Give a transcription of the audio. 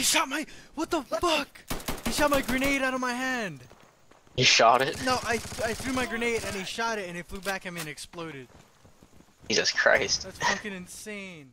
He shot my. What the fuck? He shot my grenade out of my hand. He shot it? No, I I threw my grenade and he shot it and it flew back at me and exploded. Jesus Christ. That's fucking insane.